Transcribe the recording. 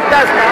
left. That's